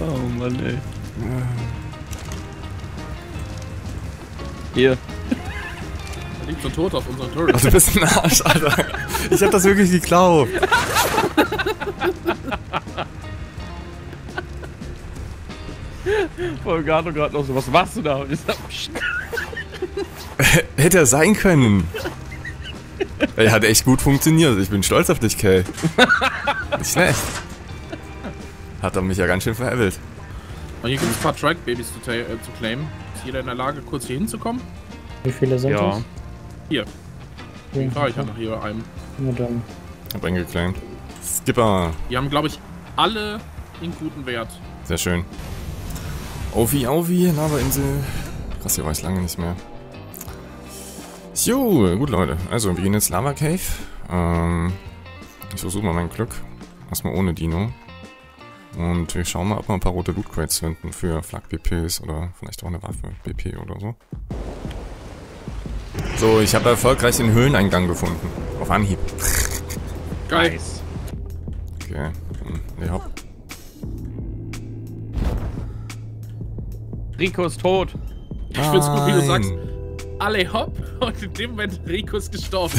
Oh Mann, ey. Hier. Da liegt so ein Tod auf unserem Turret. Ach, du bist ein Arsch, Alter. Ich hab das wirklich geklaut. Volgado gerade noch so, was machst du da? Und ich sag, pst. Hätte er sein können. Er hat echt gut funktioniert. Ich bin stolz auf dich, Kay. Nicht schlecht. Hat er mich ja ganz schön veräppelt. Und hier gibt es ein paar Track-Babys zu, äh, zu claimen. Ist jeder in der Lage, kurz hier hinzukommen? Wie viele sind Ja. das? Hier, Hier. fahre ich ja nach hier bei einem. Nur dann. Hab einen geclaimed. Skipper. Die haben, glaube ich, alle in guten Wert. Sehr schön. Aufi, Aufi, Lavainsel. Krass, hier war ich lange nicht mehr. Jo, gut Leute. Also, wir gehen jetzt Lava Cave. Ähm, ich versuche mal mein Glück. Erstmal ohne Dino. Und wir schauen mal, ob wir ein paar rote Loot Crates finden für Flak BPs oder vielleicht auch eine Waffe BP oder so. So, ich habe erfolgreich den Höhleneingang gefunden. Auf Anhieb. Geil. Nice. Okay. Hm, ja. Rico ist tot. Ich find's gut, wie du sagst. Alle hopp und in dem Moment Rico ist gestorben.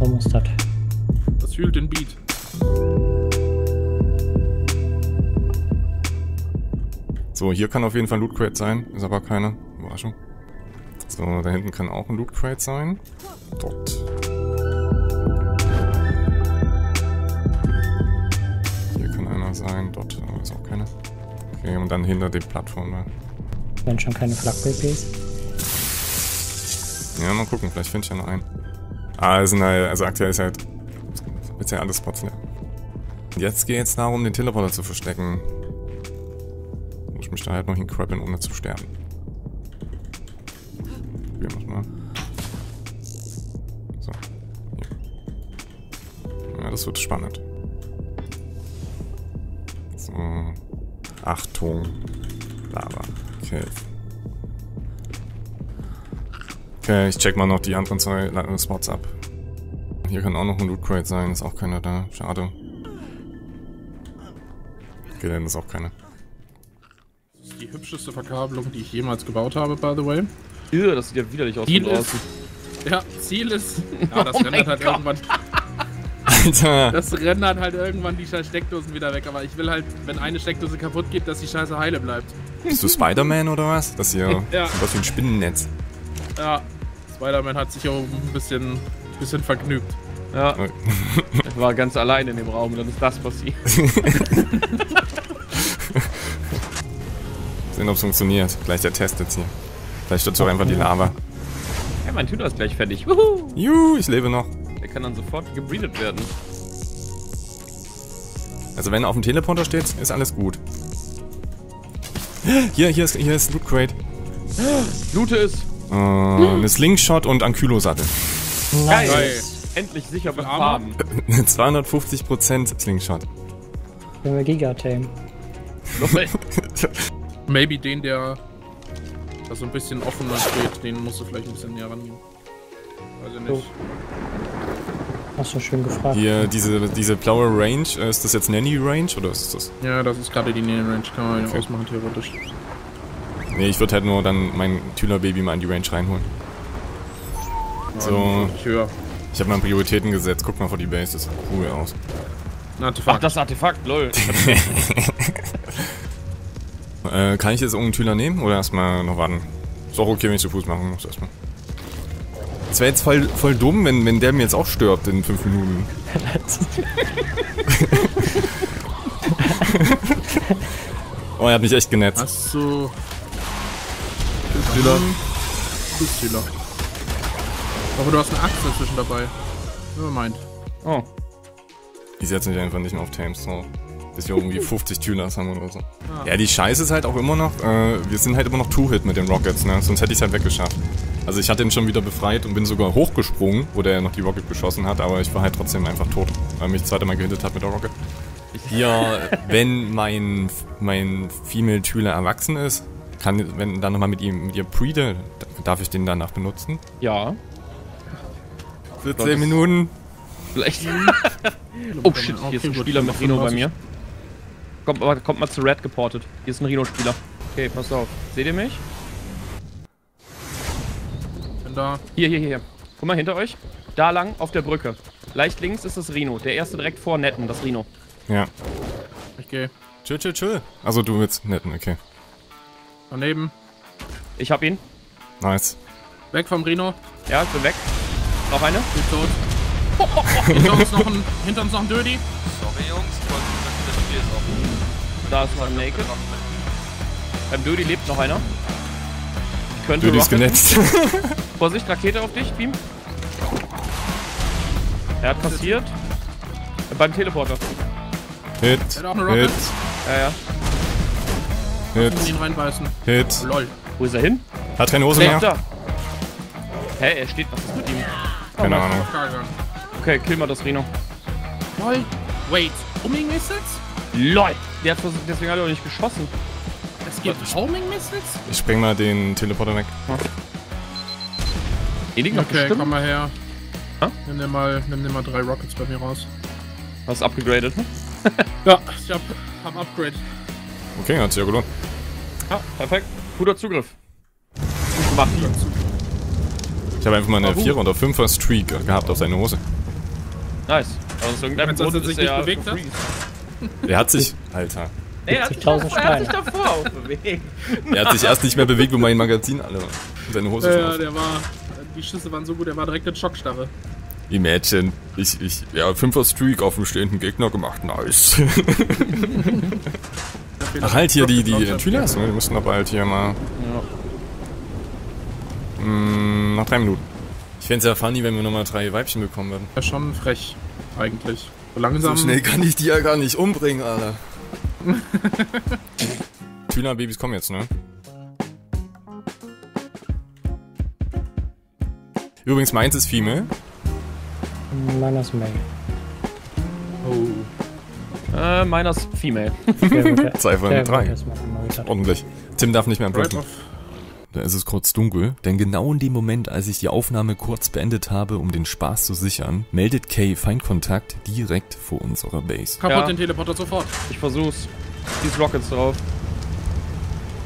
So muss das. Das fühlt den Beat. So, hier kann auf jeden Fall ein Loot Crate sein, ist aber keine. Überraschung. So, da hinten kann auch ein Loot Crate sein. Dort. Sein, dort ist auch keiner. Okay, und dann hinter den Plattformen da. Wenn schon keine Flak-BPs. Ja, mal gucken, vielleicht finde ich ja noch einen. Ah, sind halt, also aktuell ist halt bisher alle Spots leer. Jetzt geht es darum, den Teleporter zu verstecken. Muss ich mich da halt noch hinkrabbeln, ohne zu sterben. Probieren wir mal. So. Hier. Ja, das wird spannend. So. Achtung. Lava. Cave. Okay, ich check mal noch die anderen zwei La- Spots ab. Hier kann auch noch ein Loot Crate sein, ist auch keiner da. Schade. Okay, dann ist auch keiner. Das ist die hübscheste Verkabelung, die ich jemals gebaut habe, by the way. Irr, das sieht ja widerlich aus. Ziel von ist. Ja, Ziel ist. Ja, das Oh rendert halt Gott. irgendwann. Alter! Das rendert halt irgendwann die scheiß Steckdosen wieder weg. Aber ich will halt, wenn eine Steckdose kaputt geht, dass die Scheiße heile bleibt. Bist du Spider-Man oder was? Das hier Ja. aus wie ein Spinnennetz. Ja, Spider-Man hat sich auch ein bisschen, bisschen vergnügt. Ja. Ich war ganz allein in dem Raum und dann ist das passiert. Sehen, ob es funktioniert. Gleich der Test jetzt hier. Vielleicht dazu einfach die Lava. Ja, mein Tüter ist gleich fertig. Wuhu. Juhu, ich lebe noch. Kann dann sofort gebreedet werden. Also wenn er auf dem Teleporter steht, ist alles gut. Hier, hier ist, hier ist Loot Crate. Loote ist. Äh, eine Slingshot und Ankylo-Sattel. Geil. Geil. Endlich sicher beim Armor? Farben. 250% Slingshot. Wenn wir Gigatame. Maybe den, der da so ein bisschen offener steht, den musst du vielleicht ein bisschen näher rangehen. Weiß ich nicht. Hast du schön gefragt. Hier, diese, diese blaue Range, äh, ist das jetzt Nanny Range oder ist das? Ja, das ist gerade die Nähe Range, kann man ja Okay. ausmachen theoretisch. Nee, ich würde halt nur dann mein Tüler-Baby mal in die Range reinholen. So. Ich habe mal Prioritäten gesetzt. Guck mal vor die Base, das sieht cool aus. Ein Ach, Artefakt. das Artefakt, lol. Äh, kann ich jetzt irgendeinen Tüler nehmen oder erstmal noch warten? Ist auch okay, wenn ich zu Fuß machen muss erstmal. Es wäre jetzt voll, voll dumm, wenn, wenn der mir jetzt auch stirbt in 5 Minuten. oh, er hat mich echt genetzt. Hast du. Tüler. Fußtüler. Aber du hast eine Axt dazwischen dabei. Nevermind. Oh. Ich setze mich einfach nicht mehr auf Tames drauf. Bis wir irgendwie 50 Tülas haben oder so. Ja, die Scheiße ist halt auch immer noch, äh, wir sind halt immer noch Two-Hit mit den Rockets, ne? Sonst hätte ich halt weggeschafft. Also ich hatte ihn schon wieder befreit und bin sogar hochgesprungen, wo der noch die Rocket geschossen hat, aber ich war halt trotzdem einfach tot, weil mich das zweite Mal gehittet hat mit der Rocket. Hier, wenn mein, mein Female Tüler erwachsen ist, kann, wenn dann nochmal mit ihm, mit ihr breede, darf ich den danach benutzen? Ja. Für Gott, 10 das- Minuten. Vielleicht. oh shit, hier ist ein Spieler mit Reno bei 95. mir. Kommt, kommt mal zu Red geportet. Hier ist ein Reno-Spieler. Okay, pass auf. Seht ihr mich? Bin da. Hier, hier, hier. hier. Guck mal hinter euch. Da lang auf der Brücke. Leicht links ist das Reno. Der erste direkt vor Netten, das Reno. Ja. Ich gehe. Chill, chill, chill. Also du willst netten, okay. Daneben. Ich hab ihn. Nice. Weg vom Reno. Ja, ich bin weg. Noch eine. Bin tot. hinter, uns noch ein, hinter uns noch ein Dödi. Sorry Jungs, Da ist noch ein Naked. Beim Dödi lebt noch einer. Ich könnte Du, die ist genetzt. Vorsicht, Rakete auf dich, Team. Er hat passiert. Beim Teleporter. Hit, hat auch eine Rocket. Hit, Ja, ja. Hit, ihn reinbeißen. Hit. Lol. Wo ist er hin? Hat keine Hose mehr? da. Hä, er steht. Was ist mit ihm? Keine Ahnung. Okay, kill mal das Reno. Lol. Wait. Homing Missiles? LOL! Der hat vers- deswegen hat er auch nicht geschossen. Es gibt Homing Missiles? Ich spreng mal den Teleporter weg. Noch Okay, bestimmt. komm mal her. Ha? Nimm dir mal, nimm dir mal drei Rockets bei mir raus. Was abgegradet? Hm? Ja, ich hab, hab Upgrade. Okay, hat sich ja gelohnt. Ja, perfekt. Guter Zugriff. Gut gemacht. Ich habe einfach mal eine Warum? 4er oder 5er Streak gehabt auf seine Hose. Nice. Grund jetzt ist sich nicht bewegt hat? Er hat sich, Alter. Nee, er hat sich, 70.000 davor- er hat sich Steine. davor auch bewegt. Er hat sich erst nicht mehr bewegt, wo mein Magazin alle in seine Hose Ja, auf. der war. Die Schüsse waren so gut, der war direkt in Schockstarre. Imagine. Ich, ich, ja, 5er Streak auf dem stehenden Gegner gemacht. Nice. Ach halt, hier die, die Tülas, ne? Die müssen aber halt hier mal. Ja. Mm, nach drei Minuten. Ich fände es ja funny, wenn wir nochmal drei Weibchen bekommen würden. Ja, schon frech, eigentlich. So langsam. kann ich die ja gar nicht umbringen, Alter. Tüla-Babys kommen jetzt, ne? Übrigens, meins ist Female. Meiner ist May. Oh. Äh, meiner ist Female. Zwei von drei. Ordentlich. Tim darf nicht mehr Right breaken. Da ist es kurz dunkel, denn genau in dem Moment, als ich die Aufnahme kurz beendet habe, um den Spaß zu sichern, meldet Kay Feindkontakt direkt vor unserer Base. Kaputt Ja. den Teleporter sofort. Ich versuch's. Schieß Rockets drauf.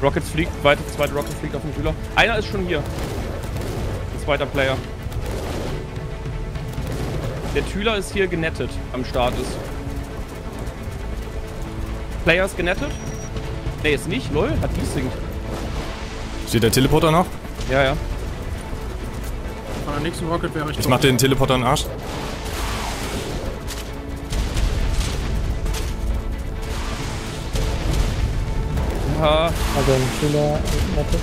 Rockets fliegt, weiter, zweite Rocket fliegt auf den Schüler. Einer ist schon hier. Ein zweiter Player. Der Thüler ist hier genettet am Start ist. Player ist genettet? Nee, ist nicht. Lol, hat Leasing. Steht der Teleporter noch? Ja, ja. Von der nächsten Rocket wäre ich Ich tot. mach den Teleporter in den Arsch. Ja, Also ein Schüler rettet.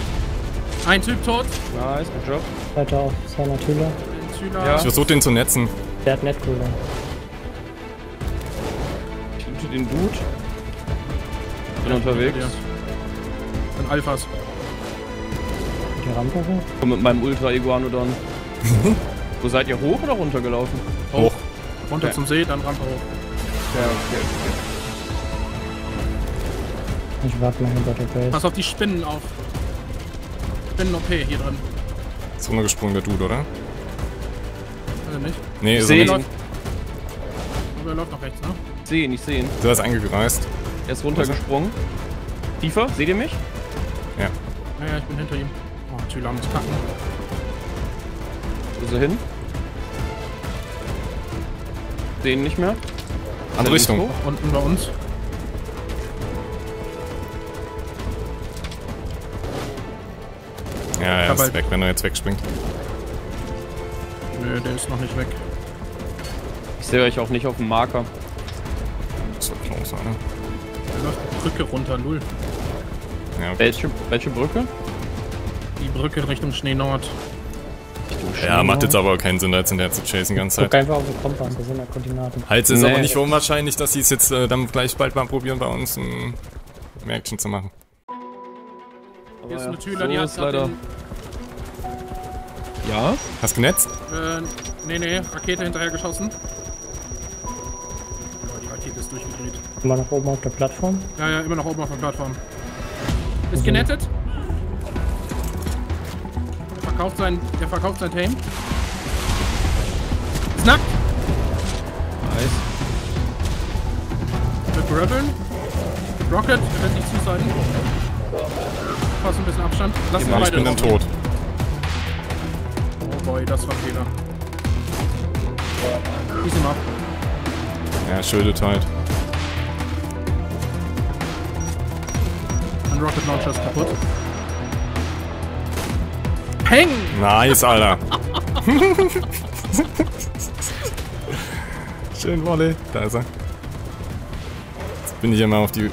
Ein Typ tot. nice, good job. Weiter auf seiner Tüle. Den Schüler. Ja. Ich versuche den zu netzen. Der hat Netcooler. Ich loote den Dude. Bin unterwegs. Ja. Ein Alphas. Die Rampe hoch. Komm mit meinem Ultra Iguanodon. Wo seid ihr hoch oder runtergelaufen? Hoch. Runter Okay. zum See, dann Rampe hoch. Ja, okay, okay. Ich warte mal hinter der Base. Pass auf die Spinnen auf. Spinnen-OP hier drin. Ist runtergesprungen, der Dude, oder? Also nicht. Nee, ist er nicht. ihn. Aber er läuft noch rechts, ne? Ich sehe ihn, ich sehe ihn. Der ist eingereist. Er ist runtergesprungen. Tiefer, seht ihr mich? Ja, ja, ich bin hinter ihm. Oh, Thylam ist kacken. Wo ist er hin? Ihn nicht mehr. Andere er Richtung. hoch? Unten bei uns. Ja, er ist weg, wenn er jetzt wegspringt. Nö, der ist noch nicht weg. Ich sehe euch auch nicht auf dem Marker. So close, Alter. Der läuft die Brücke runter, null. Ja, okay. Welche, welche Brücke? Brücke in Richtung Schnee Nord. ja, macht jetzt aber keinen Sinn, da jetzt hinterher zu chasen die ganze Guck einfach auf den Kompass, das sind ja Koordinaten. Halt, es ist Nee. aber nicht unwahrscheinlich, dass sie es jetzt äh, dann gleich bald mal probieren, bei uns ein mehr Action zu machen. Hier ist ja, eine Tüler, so die hat leider. den, Ja? Hast genetzt? äh, nee, nee, Rakete hinterher geschossen. Oh, die Rakete ist durchgedreht. Immer noch oben auf der Plattform. Ja, ja, immer noch oben auf der Plattform. Ist genettet. Der verkauft sein, der verkauft sein Tame. Ist nackt. Nice. Mit Graveln. Rocket, er wird nicht zuseiten. Pass ein bisschen Abstand. Lass ihn Ich beide bin dann tot. Oh boy, das war ein Fehler. Schieß ihn ab. Ja, schuldet halt. Mein Rocket Launcher ist kaputt. Peng! Nice, Alter. Schön Wolle. Da ist er. Jetzt bin ich immer auf die,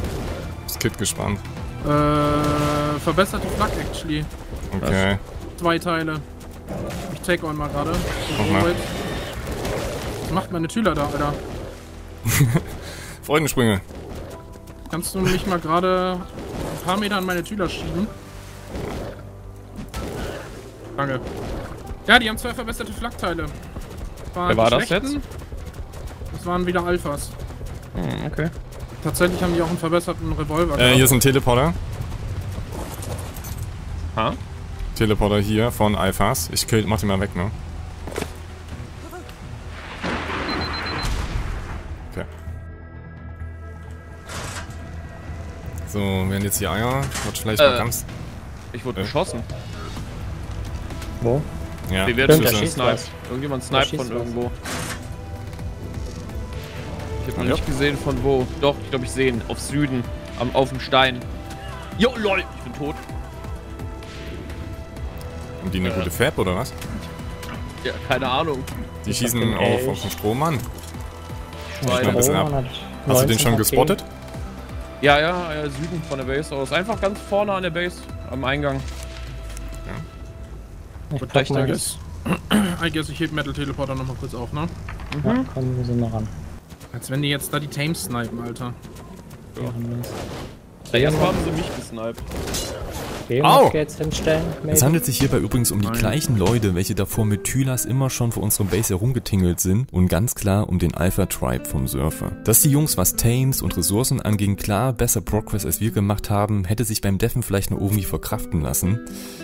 das Kit gespannt. Äh, verbesserte Flak actually. Okay. Zwei Teile. Ich take on mal gerade. Mach mal. Was macht meine Tüler da, Alter? Freudensprünge. Kannst du mich mal gerade ein paar Meter an meine Tüler schieben? Danke. Ja, die haben zwei verbesserte Flakteile. Wer war die das jetzt? Das waren wieder Alphas. Hm, okay. Tatsächlich haben die auch einen verbesserten Revolver. Äh, gehabt. hier ist ein Teleporter. Ha? Teleporter hier von Alphas. Ich kill, mach den mal weg, ne? Okay. So, werden jetzt die Eier. Wird vielleicht mal Äh. ganz. Ich wurde Äh. geschossen. Wo? Ja, Wir werden schon was. Irgendjemand sniped von was. irgendwo. Ich habe Ja. noch nicht gesehen von wo. Doch, ich glaube ich sehe ihn. Auf Süden. Am, auf dem Stein. Jo, lol. Ich bin tot. Haben die eine gute Fab oder was? Ja, keine Ahnung. Die Ich schießen hab auf, auf den Strom an. Schweine. ein bisschen ab. Hast du den 19 schon gespottet? Ja, ja, ja, Süden von der Base aus. Einfach ganz vorne an der Base. Am Eingang. Ich Gut, Rechter das. I guess ich heb Metal Teleporter nochmal kurz auf, ne? Ja, kommen wir sind noch ran. Als wenn die jetzt da die Tames snipen, Alter. Wir's. Ja, erstmal haben sie mich gesniped. Au! Au! jetzt hinstellen. Es maybe? handelt sich hierbei übrigens um die Nein. gleichen Leute, welche davor mit Tylas immer schon vor unserem Base herumgetingelt sind und ganz klar um den Alpha Tribe vom Surfer. Dass die Jungs was Tames und Ressourcen anging klar besser Progress als wir gemacht haben, hätte sich beim Deffen vielleicht noch irgendwie verkraften lassen.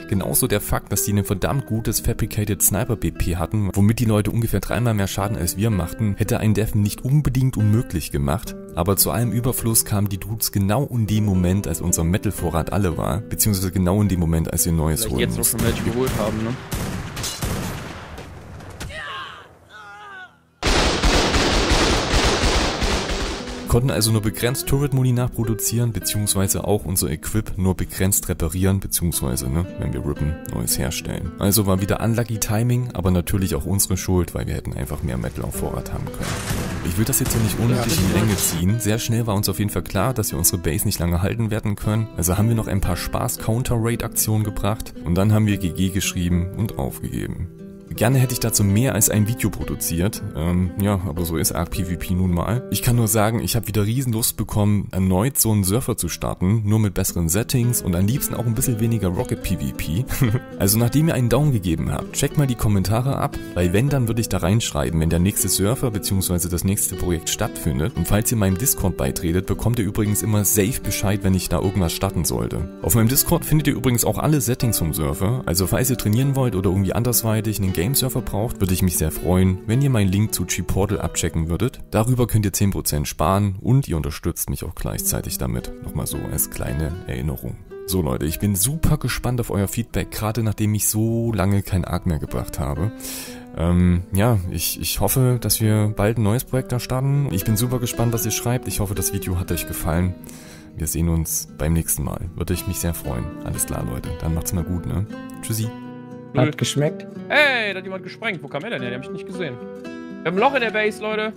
Genauso der Fakt, dass die ein verdammt gutes Fabricated Sniper BP hatten, womit die Leute ungefähr dreimal mehr Schaden als wir machten, hätte ein Deffen nicht unbedingt unmöglich gemacht. Aber zu allem Überfluss kamen die Dudes genau in dem Moment, als unser Metal-Vorrat alle war, beziehungsweise genau in dem Moment, als wir Neues Vielleicht holen jetzt noch schon welche geholt haben, ne? Konnten also nur begrenzt Turret-Muni nachproduzieren, beziehungsweise auch unser Equip nur begrenzt reparieren, beziehungsweise, ne, wenn wir rippen, neues herstellen. Also war wieder unlucky Timing, aber natürlich auch unsere Schuld, weil wir hätten einfach mehr Metal auf Vorrat haben können. Ich will das jetzt hier nicht unnötig in die Länge ziehen. Sehr schnell war uns auf jeden Fall klar, dass wir unsere Base nicht lange halten werden können. Also haben wir noch ein paar Spaß-Counter-Raid-Aktionen gebracht und dann haben wir GG geschrieben und aufgegeben. Gerne hätte ich dazu mehr als ein Video produziert. Ähm, ja, aber so ist Arc PvP nun mal. Ich kann nur sagen, ich habe wieder riesen Lust bekommen, erneut so einen Surfer zu starten, nur mit besseren Settings und am liebsten auch ein bisschen weniger Rocket PvP. also nachdem ihr einen Daumen gegeben habt, checkt mal die Kommentare ab, weil wenn, dann würde ich da reinschreiben, wenn der nächste Surfer bzw. das nächste Projekt stattfindet. Und falls ihr meinem Discord beitretet, bekommt ihr übrigens immer safe Bescheid, wenn ich da irgendwas starten sollte. Auf meinem Discord findet ihr übrigens auch alle Settings vom Surfer, also falls ihr trainieren wollt oder irgendwie andersweitig einen Game-Surfer braucht, würde ich mich sehr freuen, wenn ihr meinen Link zu G-Portal abchecken würdet. Darüber könnt ihr 10% sparen und ihr unterstützt mich auch gleichzeitig damit. Nochmal so als kleine Erinnerung. So Leute, ich bin super gespannt auf euer Feedback, gerade nachdem ich so lange kein Arc mehr gebracht habe. Ähm, ja, ich, ich hoffe, dass wir bald ein neues Projekt da. Ich bin super gespannt, was ihr schreibt. Ich hoffe, das Video hat euch gefallen. Wir sehen uns beim nächsten Mal. Würde ich mich sehr freuen. Alles klar, Leute. Dann macht's mal gut, ne? Tschüssi. Hat geschmeckt. Hey, da hat jemand gesprengt. Wo kam er denn her? Den hab ich nicht gesehen. Wir haben ein Loch in der Base, Leute.